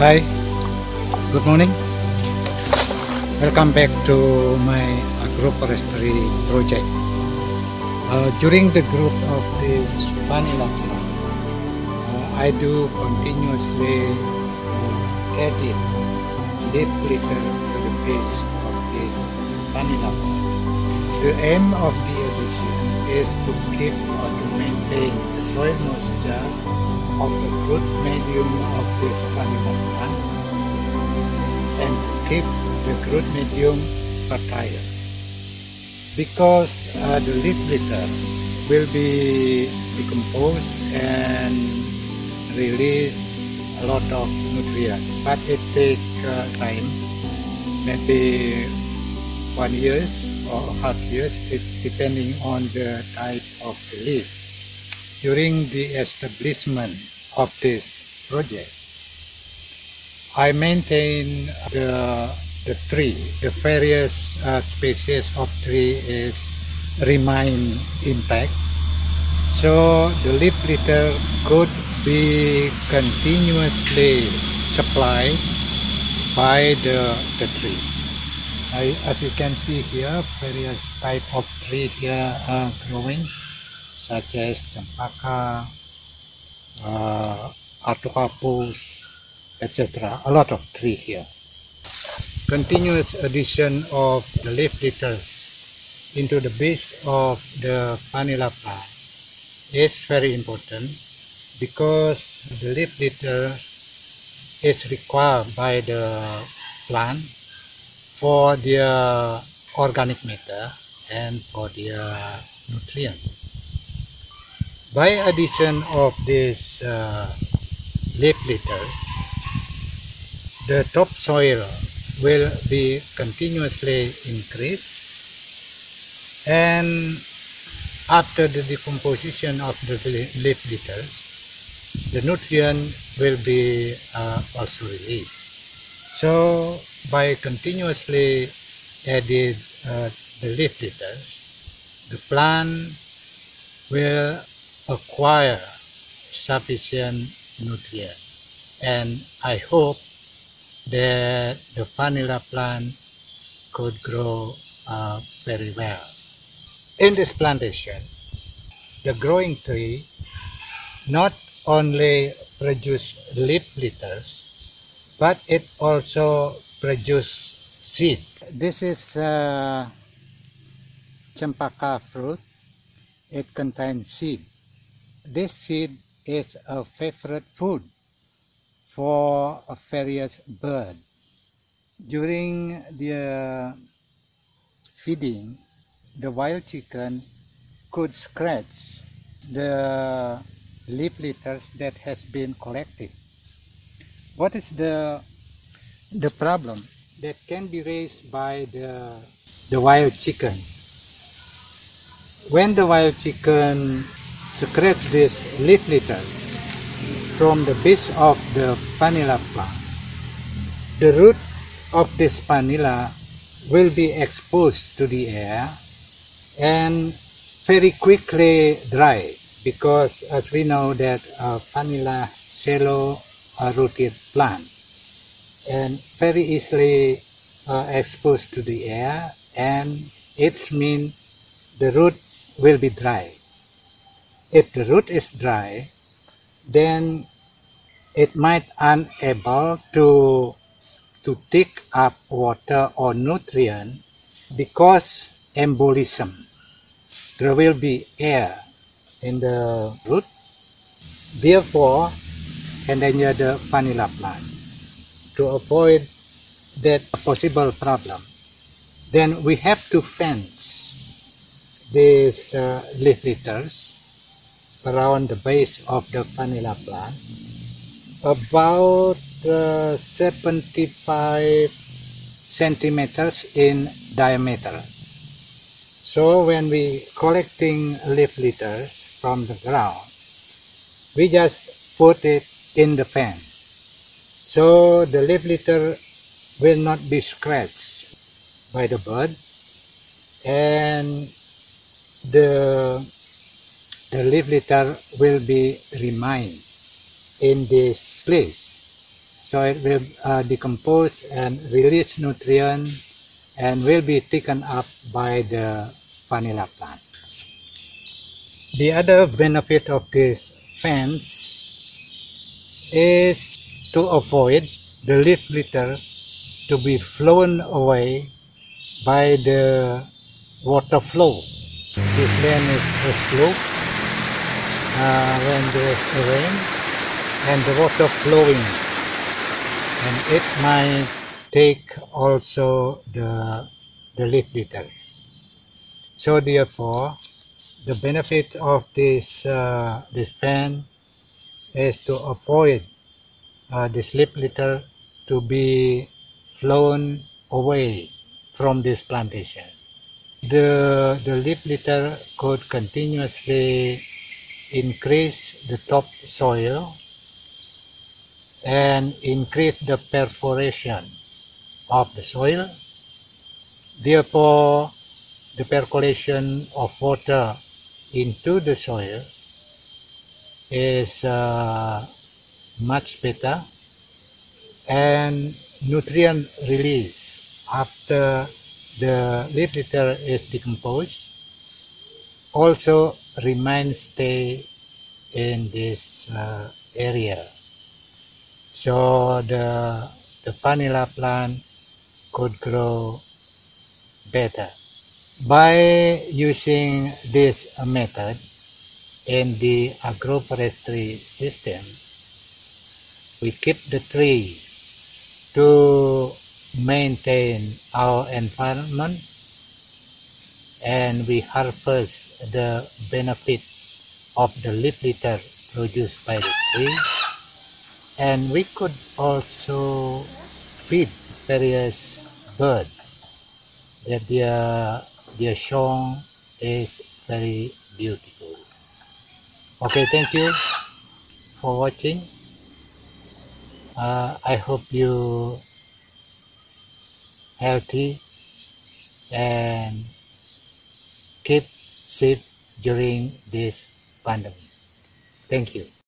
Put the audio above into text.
Hi, good morning. Welcome back to my agroforestry project. Uh, during the growth of this vanilla plant, uh, I do continuously uh, edit leaf litter to the base of this vanilla plant. The aim of the addition is to keep or to maintain the soil moisture of the root medium of this plant and keep the root medium fertile. Because uh, the leaf litter will be decomposed and release a lot of nutrients, but it takes uh, time, maybe one years or half years. It's depending on the type of leaf. During the establishment of this project, I maintain the the tree, the various uh, species of tree is remain intact. So the leaf litter could be continuously supplied by the, the tree. I, as you can see here, various type of tree here are growing, such as champaka, uh, etc. A lot of tree here. Continuous addition of the leaf litters into the base of the vanilla plant is very important because the leaf litter is required by the plant for their organic matter and for their nutrient. By addition of these uh, leaf litters, the topsoil will be continuously increased and after the decomposition of the leaf litters, the nutrient will be uh, also released. So by continuously adding uh, the leaf litters, the plant will acquire sufficient nutrients. and I hope that the vanilla plant could grow uh, very well. In this plantation, the growing tree not only produce leaf litters, but it also produce seed. This is uh, champaka fruit. It contains seed. This seed is a favorite food for a various bird. During the feeding, the wild chicken could scratch the leaf litters that has been collected. What is the the problem that can be raised by the the wild chicken? When the wild chicken these leaf litters from the base of the vanilla plant, the root of this vanilla will be exposed to the air and very quickly dry because as we know that uh, vanilla shallow uh, rooted plant and very easily uh, exposed to the air and it means the root will be dry. If the root is dry, then it might unable to to take up water or nutrient because embolism. There will be air in the root, therefore endanger the vanilla plant. To avoid that possible problem, then we have to fence these uh, leaf litters around the base of the vanilla plant about uh, 75 centimeters in diameter. So when we collecting leaf litters from the ground, we just put it in the fence. So the leaf litter will not be scratched by the bird and the the leaf litter will be remain in this place so it will uh, decompose and release nutrient and will be taken up by the vanilla plant. The other benefit of this fence is to avoid the leaf litter to be flown away by the water flow. This land is a slope uh, when there is a rain and the water flowing and it might take also the, the leaf litter. So therefore, the benefit of this uh, this pen is to avoid uh, this leaf litter to be flown away from this plantation. The, the leaf litter could continuously increase the top soil and increase the perforation of the soil. Therefore, the percolation of water into the soil is uh, much better and nutrient release after the leaf litter is decomposed also remain stay in this uh, area. So the the vanilla plant could grow better. By using this method in the agroforestry system we keep the tree to maintain our environment and we harvest the benefit of the leaf litter produced by the tree. And we could also feed various birds. That their their song is very beautiful. Okay thank you for watching. Uh, I hope you healthy and keep safe during this pandemic. Thank you.